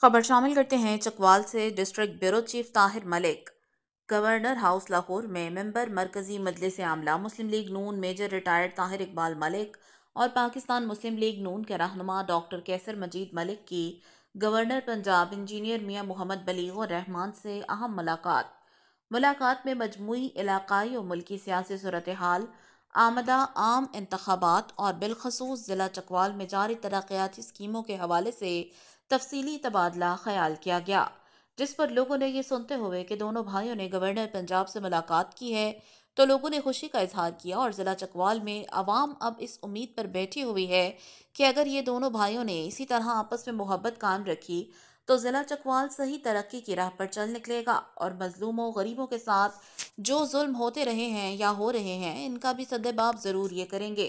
खबर शामिल करते हैं चकवाल से district bureau chief Tahir Malik. Governor house Lahore में मेंबर मरकजी मजलिस आमला, मुस्लिम लीग नून मेजर रिटायर्ड ताहिर इकबाल मलिक और पाकिस्तान मुस्लिम लीग नून के रहनुमा डॉक्टर कैसर मजीद मलिक की गवर्नर पंजाब इंजीनियर मियाँ मोहम्मद बलीग रहमान से अहम मुलाकात। मुलाकात में मजमू इलाकाई और मुल्की सियासी सूरत हाल आमदा आम इंतबात और बिलखसूस ज़िला चकवाल में जारी तरक्याती स्कीमों के हवाले से तफसीली तबादला ख्याल किया गया, जिस पर लोगों ने ये सुनते हुए कि दोनों भाइयों ने गवर्नर पंजाब से मुलाकात की है तो लोगों ने खुशी का इजहार किया और ज़िला चकवाल में आवाम अब इस उम्मीद पर बैठी हुई है कि अगर ये दोनों भाइयों ने इसी तरह आपस में मोहब्बत कायम रखी तो ज़िला चकवाल सही तरक्की की राह पर चल निकलेगा और मजलूमों, गरीबों के साथ जो जुल्म होते रहे हैं या हो रहे हैं, इनका भी सदबाब ज़रूर ये करेंगे।